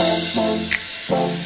Boom, boom, boom.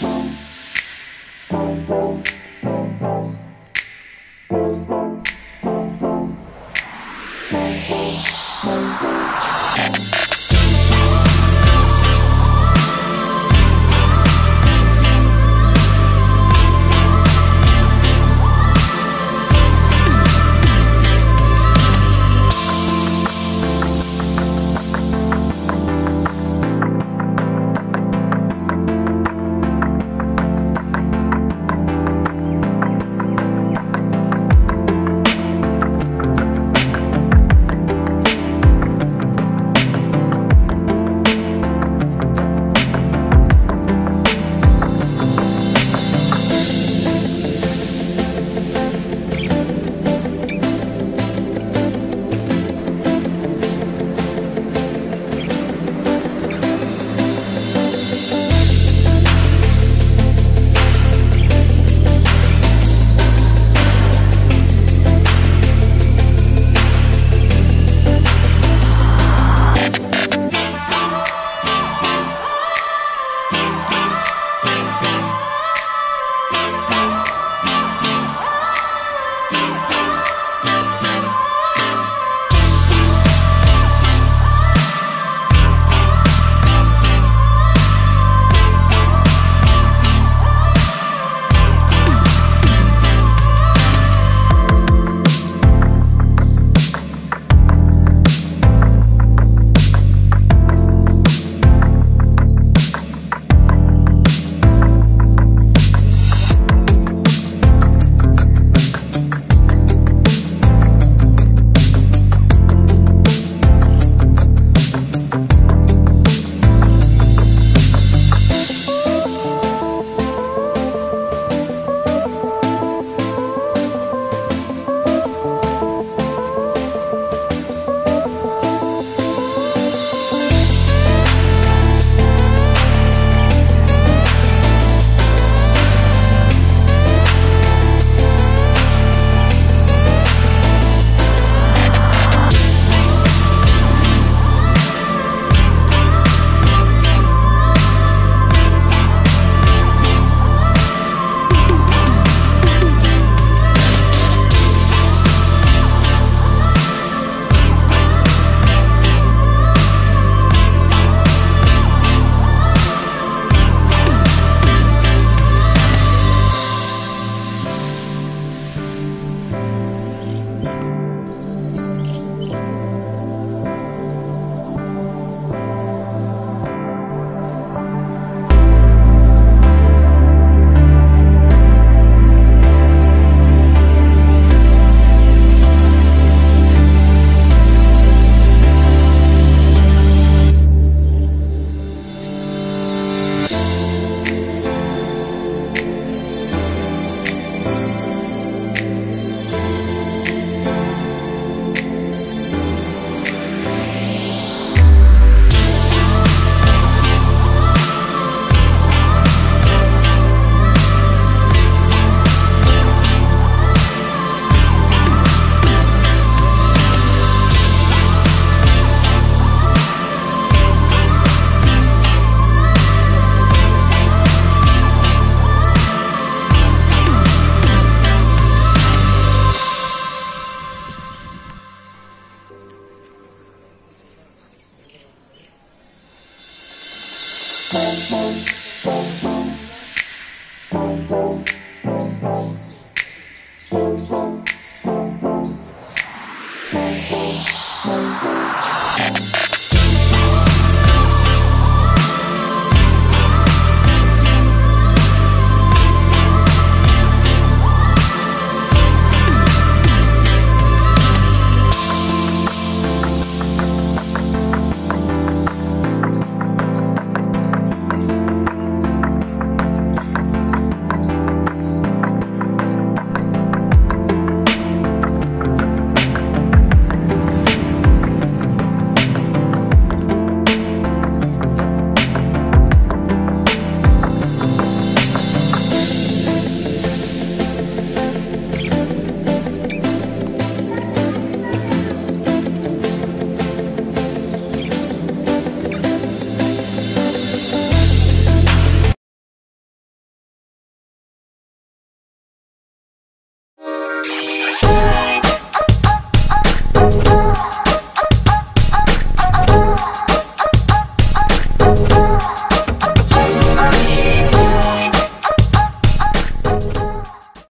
Thank